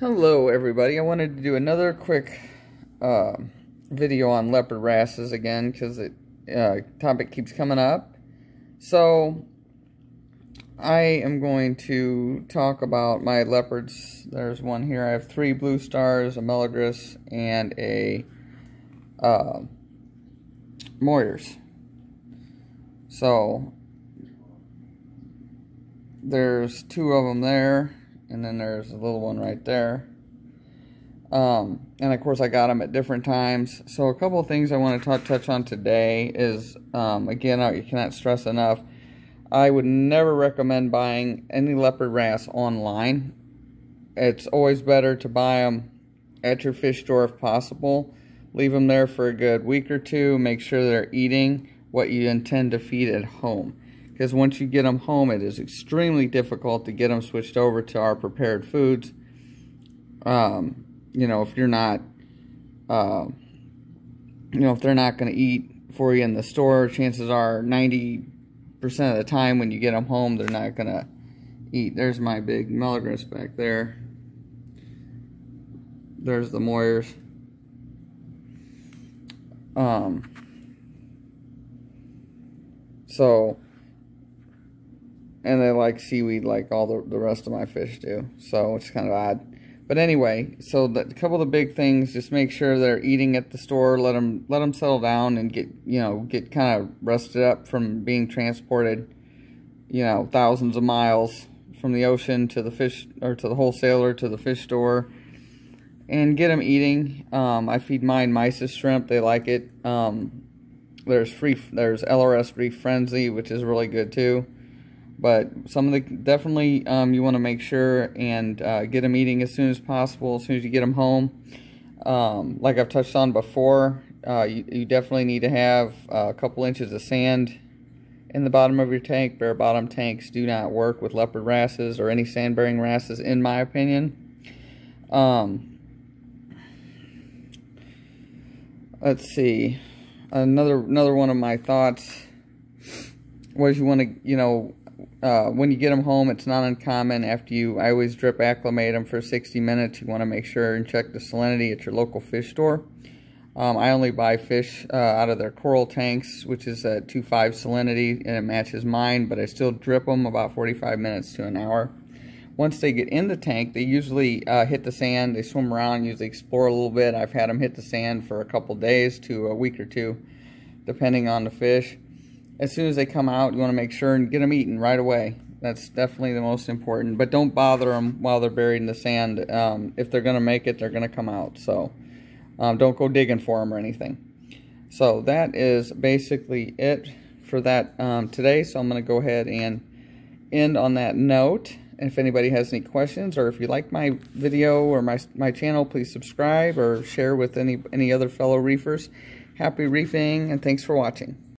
Hello everybody, I wanted to do another quick uh, video on leopard wrasses again because the uh, topic keeps coming up. So, I am going to talk about my leopards. There's one here. I have three blue stars, a meleagris, and a uh, Moyers. So, there's two of them there and then there's a little one right there. Um, and of course, I got them at different times. So, a couple of things I want to touch on today is um, again, you cannot stress enough. I would never recommend buying any leopard wrasse online. It's always better to buy them at your fish store if possible. Leave them there for a good week or two. Make sure they're eating what you intend to feed at home because once you get them home, it is extremely difficult to get them switched over to our prepared foods. Um, you know, if you're not, uh, you know, if they're not going to eat for you in the store, chances are 90% of the time when you get them home, they're not going to eat. There's my big meleagris back there. There's the Moyers. Um, so, and they like seaweed like all the, the rest of my fish do. So it's kind of odd. But anyway, so the, a couple of the big things, just make sure they're eating at the store. Let them let them settle down and get you know get kind of rested up from being transported, you know, thousands of miles from the ocean to the fish or to the wholesaler to the fish store, and get them eating. Um, I feed mine mysis shrimp; they like it. Um, there's free there's LRS free frenzy, which is really good too. But some of the definitely um, you want to make sure and uh, get them eating as soon as possible, as soon as you get them home. Um, like I've touched on before, uh, you, you, definitely need to have a couple inches of sand in the bottom of your tank. Bare bottom tanks do not work with leopard wrasses or any sand burying wrasses, in my opinion. Um, let's see. Another another one of my thoughts was you want to you know uh, when you get them home, it's not uncommon after you, I always drip acclimate them for 60 minutes. You want to make sure and check the salinity at your local fish store. Um, I only buy fish uh, out of their coral tanks, which is at 2.5 salinity, and it matches mine, but I still drip them about 45 minutes to an hour. Once they get in the tank, they usually uh, hit the sand. They swim around, usually explore a little bit. I've had them hit the sand for a couple days to a week or two, depending on the fish as soon as they come out, you want to make sure and get them eaten right away. That's definitely the most important. But don't bother them while they're buried in the sand. Um, if they're going to make it, they're going to come out. So um, don't go digging for them or anything. So that is basically it for that um, today. So I'm going to go ahead and end on that note. If anybody has any questions or if you like my video or my, my channel, please subscribe or share with any, any other fellow reefers. Happy reefing and thanks for watching.